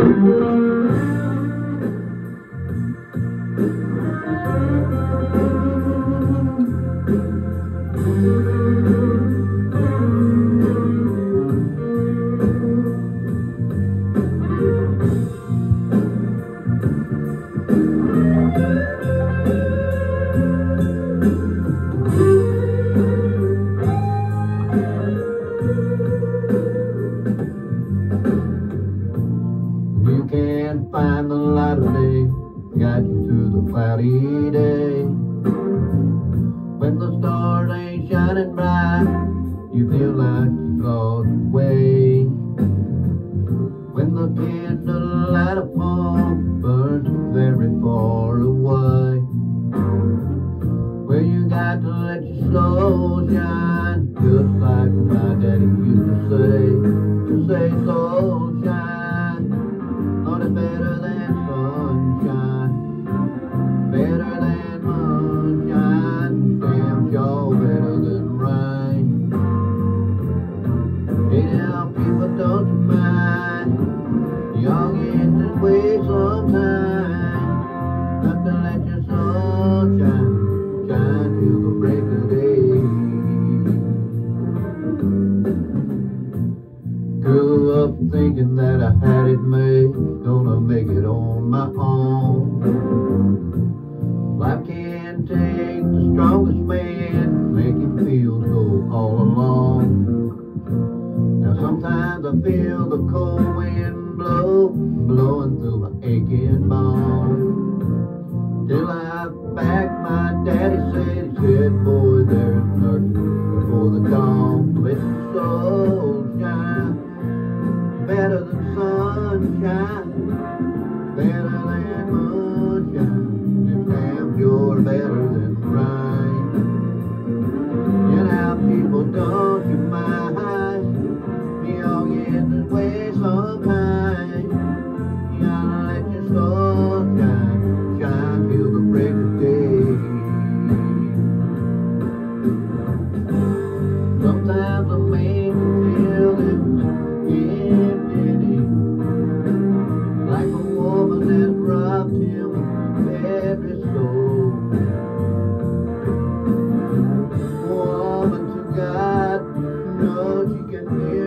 You the cloudy day. When the stars ain't shining bright, you feel like you've lost way. When the candle light upon burns very far away. Where you got to let your soul shine, it made, gonna make it on my own. Life can take the strongest man, make him feel so all alone. Now sometimes I feel the cold wind blow, blowing through my aching bones. Till I back my daddy said, sunshine, better than moonshine, and damn better than now people, don't you mind? Me all this way sometime. Know she can feel